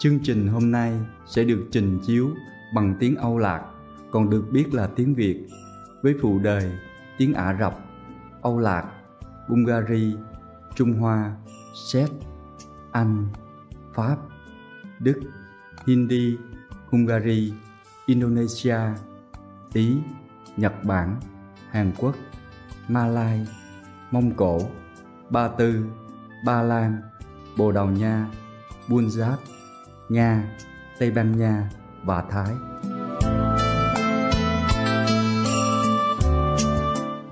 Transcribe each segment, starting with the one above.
Chương trình hôm nay sẽ được trình chiếu bằng tiếng Âu Lạc, còn được biết là tiếng Việt, với phụ đề tiếng Ả Rập, Âu Lạc, Bulgari, Trung Hoa, Séc, Anh, Pháp, Đức, Hindi, Hungary, Indonesia, Ý, Nhật Bản, Hàn Quốc, Malai, Mông Cổ, Ba Tư, Ba Lan, Bồ Đào Nha, Punjab, Nga, Tây Ban Nha và Thái.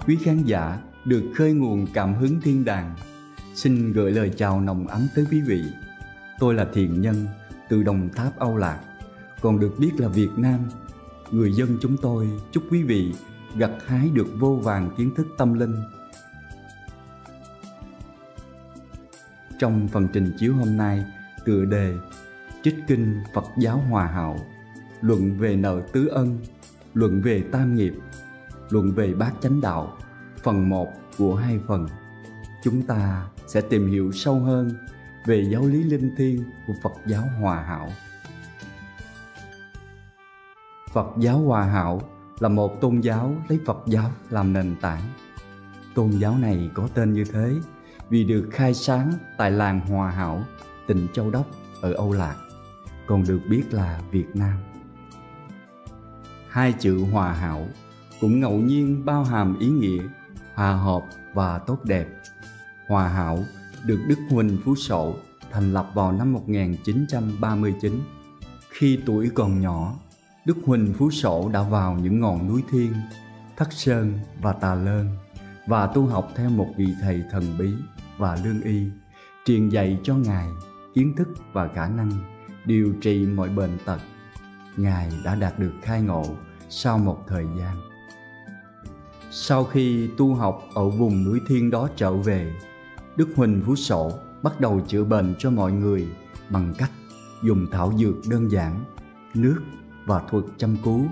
Quý khán giả được khơi nguồn cảm hứng thiên đàng xin gửi lời chào nồng ấm tới quý vị. Tôi là thiện nhân từ Đồng Tháp Âu Lạc, còn được biết là Việt Nam. Người dân chúng tôi chúc quý vị gặt hái được vô vàng kiến thức tâm linh. Trong phần trình chiếu hôm nay, tựa đề Trích Kinh Phật Giáo Hòa Hảo, luận về nợ tứ ân, luận về tam nghiệp, luận về bát chánh đạo, phần 1 của hai phần. Chúng ta sẽ tìm hiểu sâu hơn về giáo lý linh thiêng của Phật giáo Hòa Hảo. Phật giáo Hòa Hảo là một tôn giáo lấy Phật giáo làm nền tảng. Tôn giáo này có tên như thế vì được khai sáng tại làng Hòa Hảo, tỉnh Châu Đốc ở Âu Lạc, còn được biết là Việt Nam. Hai chữ Hòa Hảo cũng ngẫu nhiên bao hàm ý nghĩa hòa hợp và tốt đẹp. Hòa Hảo được Đức Huỳnh Phú Sổ thành lập vào năm 1939. Khi tuổi còn nhỏ, Đức Huỳnh Phú Sổ đã vào những ngọn núi thiên, Thất Sơn và Tà Lơn và tu học theo một vị thầy thần bí và lương y, truyền dạy cho Ngài kiến thức và khả năng điều trị mọi bệnh tật. Ngài đã đạt được khai ngộ sau một thời gian. Sau khi tu học ở vùng núi thiên đó trở về, Đức Huỳnh Phú Sổ bắt đầu chữa bệnh cho mọi người bằng cách dùng thảo dược đơn giản, nước và thuật chăm cứu.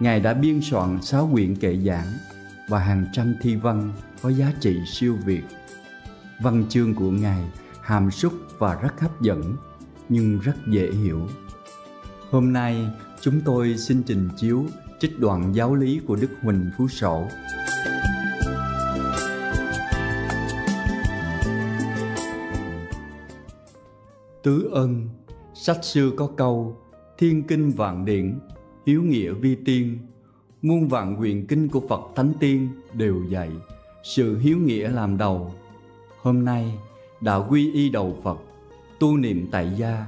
Ngài đã biên soạn sáu quyển kệ giảng và hàng trăm thi văn có giá trị siêu việt. Văn chương của Ngài hàm súc và rất hấp dẫn, nhưng rất dễ hiểu. Hôm nay, chúng tôi xin trình chiếu trích đoạn giáo lý của Đức Huỳnh Phú Sổ. Tứ ân, sách xưa có câu Thiên kinh vạn điển, hiếu nghĩa vi tiên Muôn vạn quyền kinh của Phật Thánh Tiên đều dạy Sự hiếu nghĩa làm đầu Hôm nay đã quy y đầu Phật Tu niệm tại gia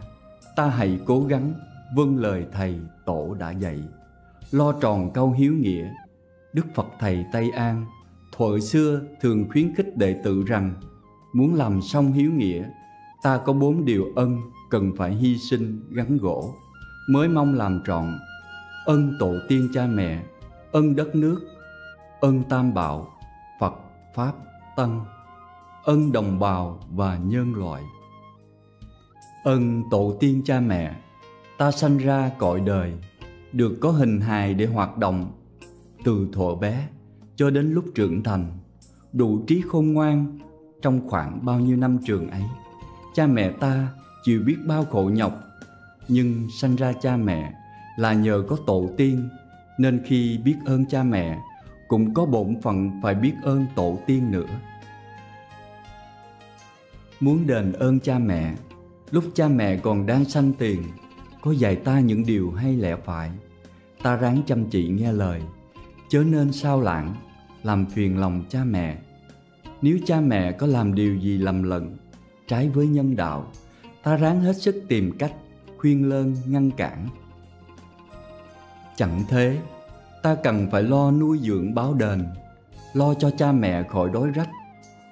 Ta hãy cố gắng vâng lời Thầy Tổ đã dạy. Lo tròn câu hiếu nghĩa Đức Phật Thầy Tây An Thuở xưa thường khuyến khích đệ tử rằng Muốn làm xong hiếu nghĩa Ta có bốn điều ân cần phải hy sinh gắn gỗ. Mới mong làm trọn Ân tổ tiên cha mẹ Ân đất nước Ân tam bảo Phật, Pháp, Tăng Ân đồng bào và nhân loại. Ân tổ tiên cha mẹ, Ta sanh ra cõi đời, Được có hình hài để hoạt động, Từ thuở bé cho đến lúc trưởng thành, Đủ trí khôn ngoan Trong khoảng bao nhiêu năm trường ấy. Cha mẹ ta chịu biết bao khổ nhọc, Nhưng sanh ra cha mẹ là nhờ có tổ tiên, Nên khi biết ơn cha mẹ, Cũng có bổn phận phải biết ơn tổ tiên nữa. Muốn đền ơn cha mẹ Lúc cha mẹ còn đang sanh tiền, Có dạy ta những điều hay lẽ phải. Ta ráng chăm chỉ nghe lời, Chớ nên sao lãng, Làm phiền lòng cha mẹ. Nếu cha mẹ có làm điều gì lầm lẫn Trái với nhân đạo, Ta ráng hết sức tìm cách, Khuyên lơn, ngăn cản. Chẳng thế, Ta cần phải lo nuôi dưỡng báo đền, Lo cho cha mẹ khỏi đói rách,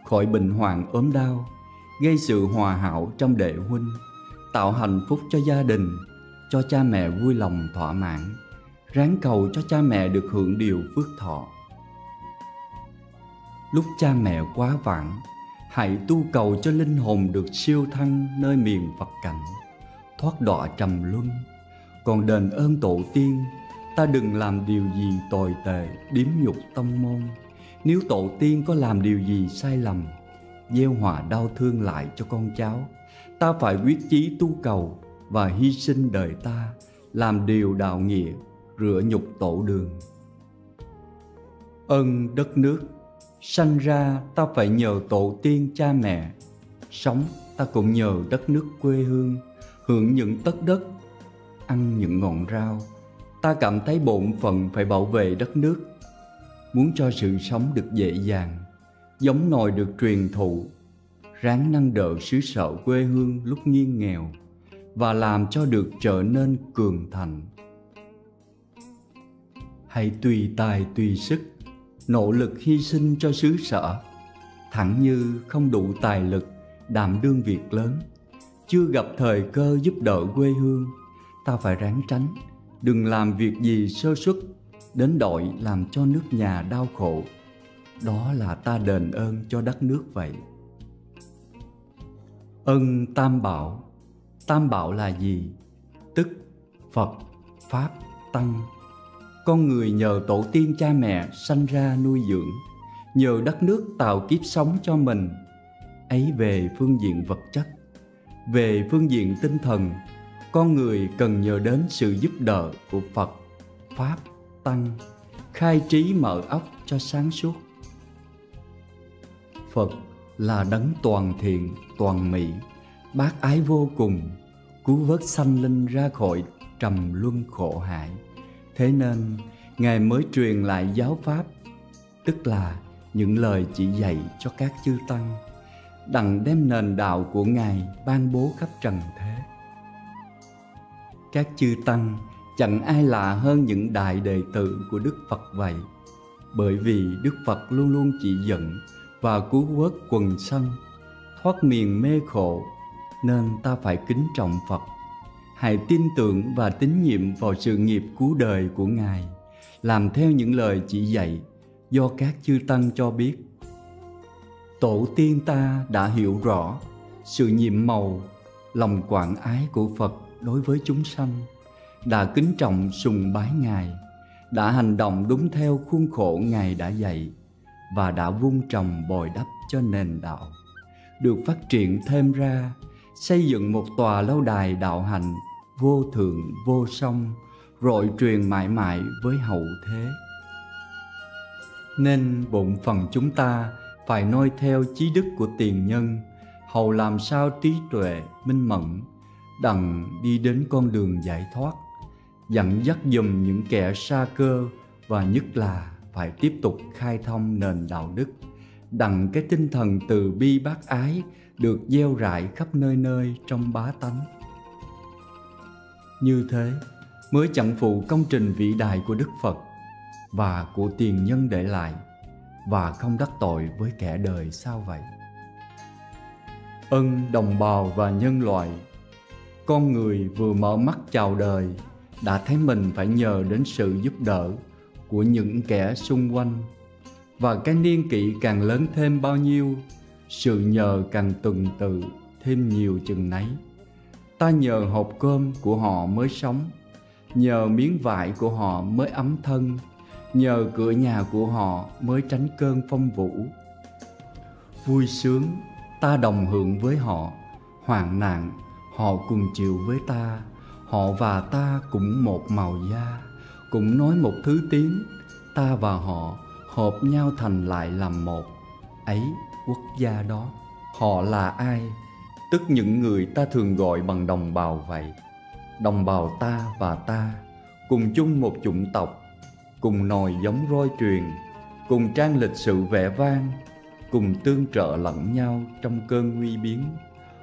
Khỏi bệnh hoạn ốm đau gây sự hòa hảo trong đệ huynh, tạo hạnh phúc cho gia đình, cho cha mẹ vui lòng thỏa mãn, ráng cầu cho cha mẹ được hưởng điều phước thọ. Lúc cha mẹ quá vãng, hãy tu cầu cho linh hồn được siêu thăng nơi miền phật cảnh, thoát đọa trầm luân. Còn đền ơn tổ tiên, ta đừng làm điều gì tồi tệ, điếm nhục tông môn. Nếu tổ tiên có làm điều gì sai lầm gieo hòa đau thương lại cho con cháu. Ta phải quyết chí tu cầu và hy sinh đời ta, làm điều đạo nghĩa, rửa nhục tổ đường. Ân đất nước, sanh ra ta phải nhờ tổ tiên cha mẹ. Sống ta cũng nhờ đất nước quê hương, hưởng những tất đất, ăn những ngọn rau. Ta cảm thấy bổn phận phải bảo vệ đất nước. Muốn cho sự sống được dễ dàng giống nòi được truyền thụ, ráng nâng đỡ xứ sở quê hương lúc nghiêng nghèo và làm cho được trở nên cường thành. Hãy tùy tài tùy sức, nỗ lực hy sinh cho xứ sở. Thẳng như không đủ tài lực, đảm đương việc lớn. Chưa gặp thời cơ giúp đỡ quê hương, ta phải ráng tránh. Đừng làm việc gì sơ suất, đến đội làm cho nước nhà đau khổ đó là ta đền ơn cho đất nước vậy. Ân tam bảo. Tam bảo là gì? Tức phật, pháp, tăng. Con người nhờ tổ tiên cha mẹ sanh ra nuôi dưỡng, nhờ đất nước tạo kiếp sống cho mình. Ấy về phương diện vật chất, về phương diện tinh thần, con người cần nhờ đến sự giúp đỡ của phật, pháp, tăng, khai trí mở óc cho sáng suốt phật là đấng toàn thiện, toàn mỹ. Bác ái vô cùng, cứu vớt sanh linh ra khỏi trầm luân khổ hại thế nên, ngài mới truyền lại giáo pháp, tức là những lời chỉ dạy cho các chư tăng, đặng đem nền đạo của ngài ban bố khắp trần thế. Các chư tăng chẳng ai lạ hơn những đại đệ tử của đức phật vậy, bởi vì đức phật luôn luôn chỉ dẫn và cứu vớt quần sanh thoát miền mê khổ, nên ta phải kính trọng phật. Hãy tin tưởng và tín nhiệm vào sự nghiệp cứu đời của ngài. Làm theo những lời chỉ dạy do các chư tăng cho biết. Tổ tiên ta đã hiểu rõ sự nhiệm màu, lòng quảng ái của phật đối với chúng sanh, đã kính trọng sùng bái ngài, đã hành động đúng theo khuôn khổ ngài đã dạy và đã vun trồng bồi đắp cho nền đạo. Được phát triển thêm ra, xây dựng một tòa lâu đài đạo hạnh, vô thượng, vô song rồi truyền mãi mãi với hậu thế. Nên bổn phần chúng ta phải noi theo chí đức của tiền nhân, hầu làm sao trí tuệ, minh mẫn, đặng đi đến con đường giải thoát dẫn dắt dùm những kẻ xa cơ và nhất là phải tiếp tục khai thông nền đạo đức, đặng cái tinh thần từ bi bác ái được gieo rải khắp nơi nơi trong bá tánh. Như thế mới chẳng phụ công trình vĩ đại của đức phật và của tiền nhân để lại và không đắc tội với kẻ đời sao vậy? Ân đồng bào và nhân loại, con người vừa mở mắt chào đời đã thấy mình phải nhờ đến sự giúp đỡ của những kẻ xung quanh. Và cái niên kỵ càng lớn thêm bao nhiêu, sự nhờ càng tuần tự thêm nhiều chừng nấy. Ta nhờ hộp cơm của họ mới sống, nhờ miếng vải của họ mới ấm thân, nhờ cửa nhà của họ mới tránh cơn phong vũ. Vui sướng, ta đồng hưởng với họ, hoạn nạn, họ cùng chịu với ta, họ và ta cũng một màu da cũng nói một thứ tiếng. Ta và họ hợp nhau thành lại làm một. Ấy, quốc gia đó, họ là ai? Tức những người ta thường gọi bằng đồng bào vậy. Đồng bào ta và ta, cùng chung một chủng tộc, cùng nòi giống roi truyền, cùng trang lịch sự vẻ vang, cùng tương trợ lẫn nhau trong cơn nguy biến,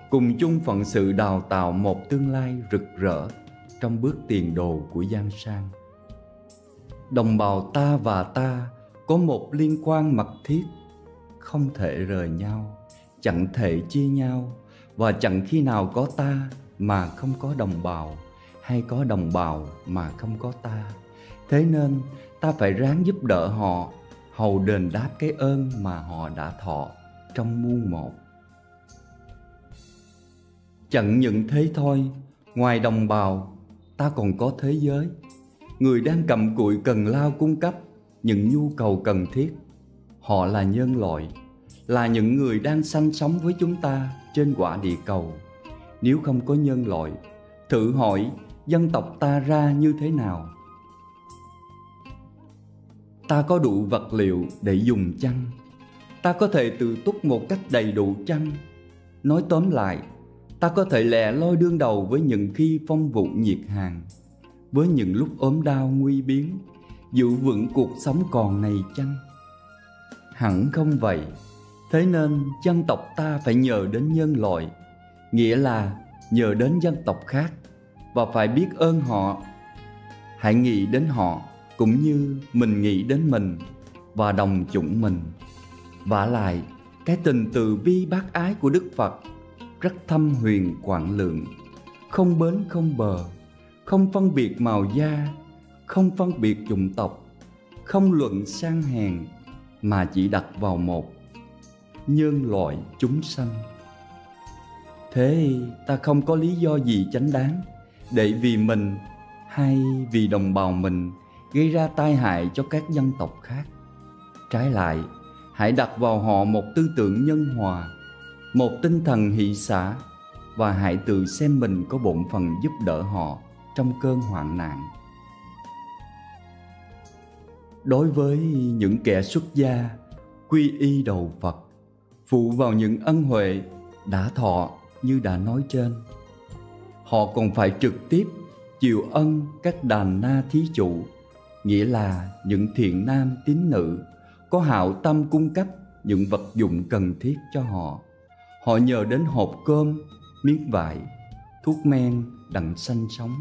cùng chung phận sự đào tạo một tương lai rực rỡ trong bước tiền đồ của giang sang đồng bào ta và ta có một liên quan mật thiết, không thể rời nhau, chẳng thể chia nhau. Và chẳng khi nào có ta mà không có đồng bào, hay có đồng bào mà không có ta. Thế nên ta phải ráng giúp đỡ họ, hầu đền đáp cái ơn mà họ đã thọ trong muôn một. Chẳng những thế thôi, ngoài đồng bào, ta còn có thế giới người đang cầm cụi cần lao cung cấp, những nhu cầu cần thiết. Họ là nhân loại, là những người đang sanh sống với chúng ta trên quả địa cầu. Nếu không có nhân loại, thử hỏi dân tộc ta ra như thế nào? Ta có đủ vật liệu để dùng chăng? Ta có thể tự túc một cách đầy đủ chăng? Nói tóm lại, ta có thể lẻ loi đương đầu với những khi phong vụ nhiệt hàng với những lúc ốm đau nguy biến, giữ vững cuộc sống còn này chăng? Hẳn không vậy. Thế nên dân tộc ta phải nhờ đến nhân loại, nghĩa là nhờ đến dân tộc khác, và phải biết ơn họ. Hãy nghĩ đến họ cũng như mình nghĩ đến mình và đồng chủng mình. Vả lại, cái tình từ bi bác ái của đức phật rất thâm huyền quảng lượng, không bến không bờ không phân biệt màu da, không phân biệt chủng tộc, không luận sang hèn, mà chỉ đặt vào một, nhân loại chúng sanh. Thế ta không có lý do gì chánh đáng, để vì mình hay vì đồng bào mình gây ra tai hại cho các dân tộc khác. Trái lại, hãy đặt vào họ một tư tưởng nhân hòa, một tinh thần hỷ xã và hãy tự xem mình có bổn phận giúp đỡ họ trong cơn hoạn nạn. Đối với những kẻ xuất gia, quy y đầu phật, phụ vào những ân huệ đã thọ như đã nói trên, họ còn phải trực tiếp chịu ân các đàn na thí chủ, nghĩa là những thiện nam tín nữ, có hạo tâm cung cấp những vật dụng cần thiết cho họ. Họ nhờ đến hộp cơm, miếng vải, thuốc men đặng sanh sống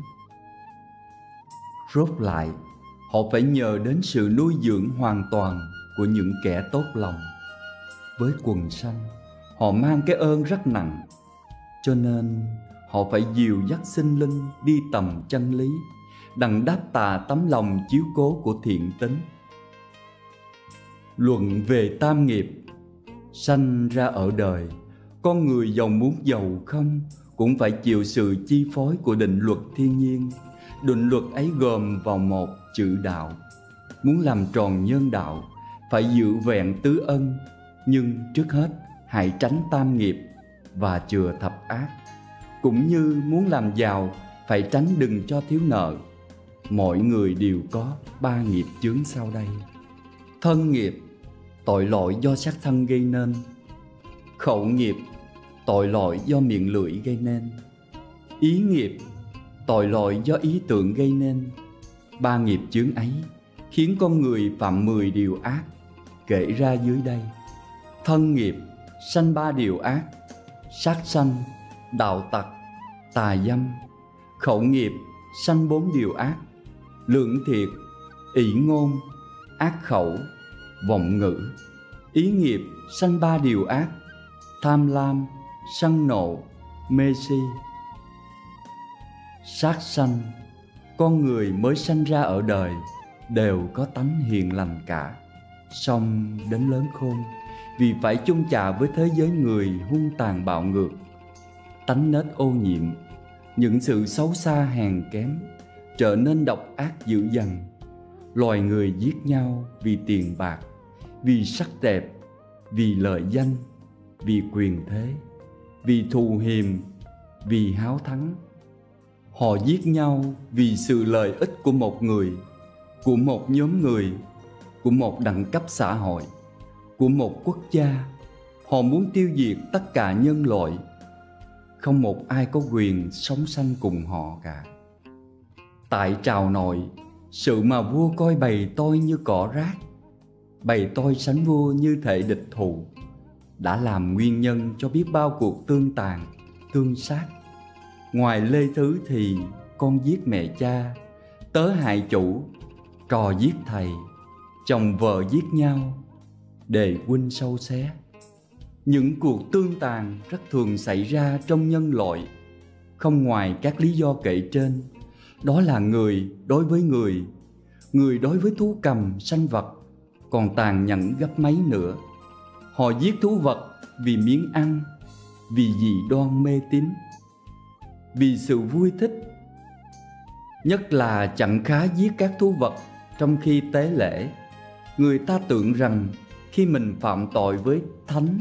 rốt lại. Họ phải nhờ đến sự nuôi dưỡng hoàn toàn của những kẻ tốt lòng. Với quần xanh họ mang cái ơn rất nặng. Cho nên, họ phải dìu dắt sinh linh đi tầm chân lý, đặng đáp tà tấm lòng chiếu cố của thiện tính. Luận về tam nghiệp, sanh ra ở đời, con người giàu muốn giàu không cũng phải chịu sự chi phối của định luật thiên nhiên định luật ấy gồm vào một chữ đạo. Muốn làm tròn nhân đạo, phải giữ vẹn tứ ân. Nhưng trước hết, hãy tránh tam nghiệp và chừa thập ác. Cũng như muốn làm giàu, phải tránh đừng cho thiếu nợ. Mọi người đều có ba nghiệp chướng sau đây. Thân nghiệp, tội lỗi do sát thân gây nên. Khẩu nghiệp, tội lỗi do miệng lưỡi gây nên. Ý nghiệp tội lỗi do ý tưởng gây nên. Ba nghiệp chướng ấy khiến con người phạm mười điều ác, kể ra dưới đây. Thân nghiệp sanh ba điều ác, sát sanh, đạo tặc, tà dâm. Khẩu nghiệp sanh bốn điều ác, lưỡng thiệt, ỷ ngôn, ác khẩu, vọng ngữ. Ý nghiệp sanh ba điều ác, tham lam, sân nộ, mê si sát sanh, con người mới sanh ra ở đời đều có tánh hiền lành cả, song đến lớn khôn. Vì phải chung chạ với thế giới người hung tàn bạo ngược, tánh nết ô nhiễm. Những sự xấu xa hèn kém trở nên độc ác dữ dằn. Loài người giết nhau vì tiền bạc, vì sắc đẹp, vì lợi danh, vì quyền thế, vì thù hiềm, vì háo thắng họ giết nhau vì sự lợi ích của một người, của một nhóm người, của một đẳng cấp xã hội, của một quốc gia. Họ muốn tiêu diệt tất cả nhân loại. Không một ai có quyền sống sanh cùng họ cả. Tại trào nội sự mà vua coi bầy tôi như cỏ rác, bầy tôi sánh vua như thể địch thù, đã làm nguyên nhân cho biết bao cuộc tương tàn, tương sát ngoài lê thứ thì con giết mẹ cha, tớ hại chủ, trò giết thầy, chồng vợ giết nhau, đề huynh sâu xé. Những cuộc tương tàn rất thường xảy ra trong nhân loại, không ngoài các lý do kể trên. Đó là người đối với người người đối với thú cầm sanh vật, còn tàn nhẫn gấp mấy nữa. Họ giết thú vật vì miếng ăn, vì dị đoan mê tín vì sự vui thích, nhất là chẳng khá giết các thú vật trong khi tế lễ. Người ta tưởng rằng khi mình phạm tội với thánh,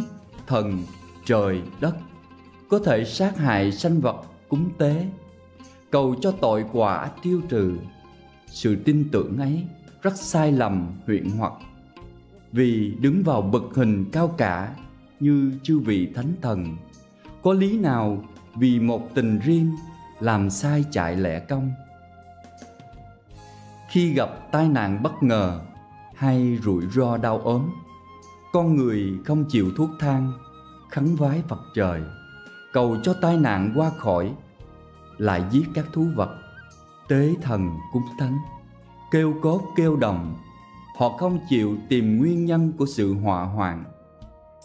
thần, trời, đất, có thể sát hại sanh vật cúng tế, cầu cho tội quả tiêu trừ. Sự tin tưởng ấy rất sai lầm huyện hoặc. Vì đứng vào bậc hình cao cả như chư vị thánh thần, có lý nào vì một tình riêng, làm sai chạy lẽ công khi gặp tai nạn bất ngờ hay rủi ro đau ốm, con người không chịu thuốc thang, khấn vái phật trời, cầu cho tai nạn qua khỏi, lại giết các thú vật, tế thần cúng thánh, kêu cốt kêu đồng. Họ không chịu tìm nguyên nhân của sự họa hoạn,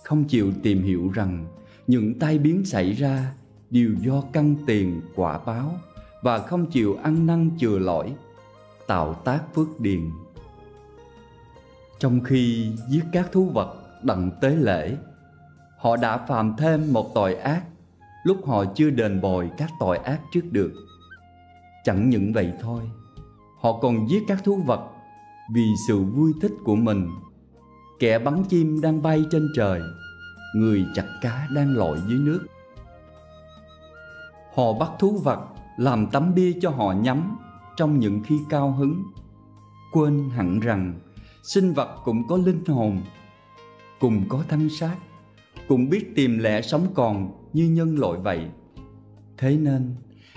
không chịu tìm hiểu rằng những tai biến xảy ra đều do căn tiền quả báo và không chịu ăn năn chừa lỗi, tạo tác phước điền. Trong khi giết các thú vật đặng tế lễ, họ đã phạm thêm một tội ác lúc họ chưa đền bồi các tội ác trước được. Chẳng những vậy thôi, họ còn giết các thú vật vì sự vui thích của mình. Kẻ bắn chim đang bay trên trời, người chặt cá đang lội dưới nước họ bắt thú vật, làm tấm bia cho họ nhắm, trong những khi cao hứng. Quên hẳn rằng, sinh vật cũng có linh hồn, cùng có thân xác, cũng biết tìm lẽ sống còn như nhân loại vậy. Thế nên,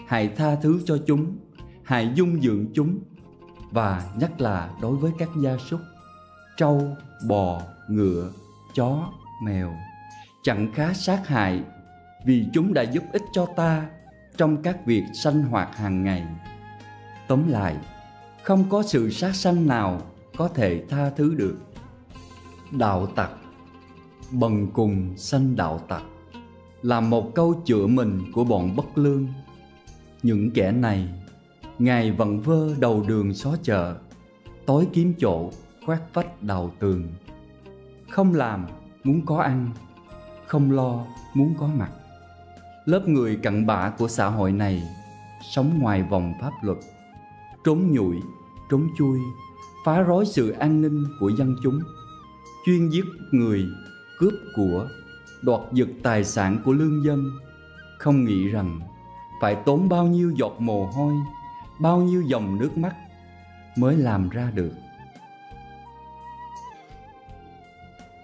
hãy tha thứ cho chúng, hãy dung dưỡng chúng, và nhất là đối với các gia súc, trâu, bò, ngựa, chó, mèo. Chẳng khá sát hại, vì chúng đã giúp ích cho ta trong các việc sanh hoạt hàng ngày. Tóm lại, không có sự sát sanh nào có thể tha thứ được. Đạo tặc, bần cùng sanh đạo tặc, là một câu chữa mình của bọn bất lương. Những kẻ này, ngày vận vơ đầu đường xó chợ, tối kiếm chỗ, khoét vách đào tường. Không làm, muốn có ăn, không lo, muốn có mặt lớp người cặn bã của xã hội này sống ngoài vòng pháp luật, trốn nhụi trốn chui, phá rối sự an ninh của dân chúng, chuyên giết người, cướp của, đoạt giật tài sản của lương dân. Không nghĩ rằng phải tốn bao nhiêu giọt mồ hôi, bao nhiêu dòng nước mắt mới làm ra được.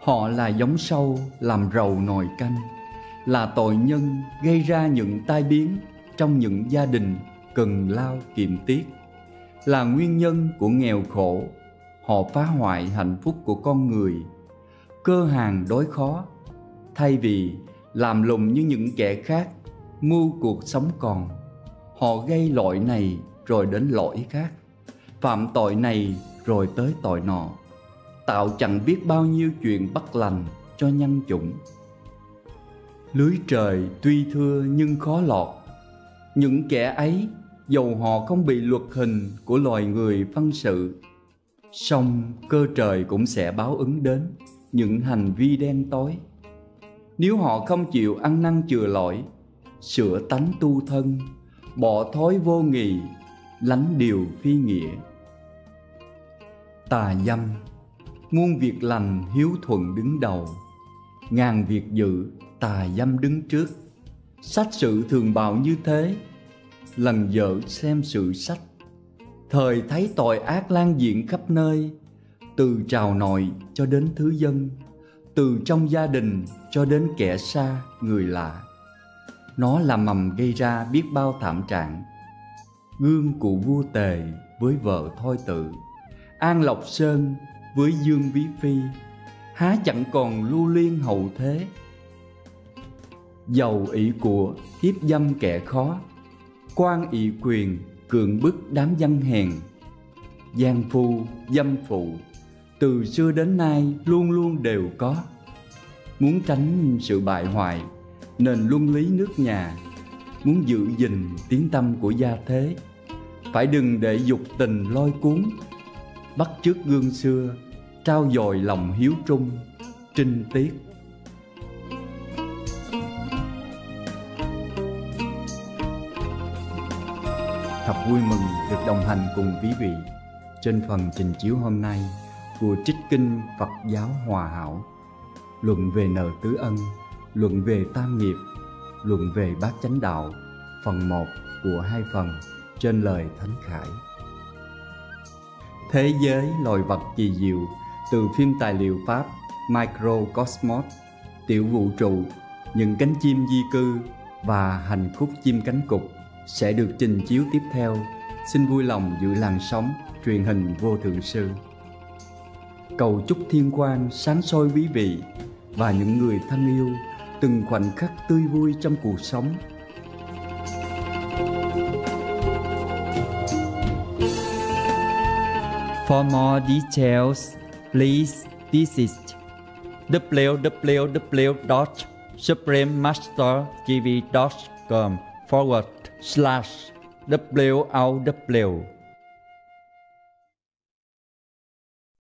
Họ là giống sâu làm rầu nồi canh là tội nhân gây ra những tai biến trong những gia đình cần lao kiềm tiết là nguyên nhân của nghèo khổ, họ phá hoại hạnh phúc của con người. Cơ hàng đối khó, thay vì làm lùng như những kẻ khác, mưu cuộc sống còn. Họ gây lỗi này rồi đến lỗi khác, phạm tội này rồi tới tội nọ. Tạo chẳng biết bao nhiêu chuyện bất lành cho nhân chủng lưới trời tuy thưa nhưng khó lọt. Những kẻ ấy, dầu họ không bị luật hình của loài người phân sự, song cơ trời cũng sẽ báo ứng đến những hành vi đen tối. Nếu họ không chịu ăn năn chừa lỗi sửa tánh tu thân, bỏ thói vô nghị lánh điều phi nghĩa. Tà dâm, muôn việc lành hiếu thuận đứng đầu, ngàn việc dự tà dâm đứng trước. Sách sự thường bào như thế, lần dở xem sự sách. Thời thấy tội ác lan diện khắp nơi, từ trào nội cho đến thứ dân, từ trong gia đình cho đến kẻ xa, người lạ. Nó là mầm gây ra biết bao thảm trạng. Gương cụ vua tề với vợ thôi tự. An lộc sơn với dương ví phi. Há chẳng còn lưu liên hậu thế giàu ỷ của, hiếp dâm kẻ khó. Quan ỷ quyền, cường bức đám dân hèn. Gian phu, dâm phụ, từ xưa đến nay luôn luôn đều có. Muốn tránh sự bại hoại nền luân lý nước nhà. Muốn giữ gìn tiếng tâm của gia thế, phải đừng để dục tình lôi cuốn. Bắt chước gương xưa, trao dồi lòng hiếu trung, trinh tiết thật vui mừng được đồng hành cùng quý vị trên phần trình chiếu hôm nay của trích kinh Phật giáo Hòa Hảo luận về nợ tứ ân luận về tam nghiệp luận về bát chánh đạo phần 1 của hai phần trên lời Thánh Khải. Thế giới loài vật kỳ diệu từ phim tài liệu Pháp Microcosmos, Tiểu vũ trụ, những cánh chim di cư và hành khúc chim cánh cục sẽ được trình chiếu tiếp theo. Xin vui lòng giữ làn sóng truyền hình vô thượng sư. Cầu chúc thiên quan sáng soi quý vị và những người thân yêu từng khoảnh khắc tươi vui trong cuộc sống For more details, please visit www.suprememastertv.com forward slash WOW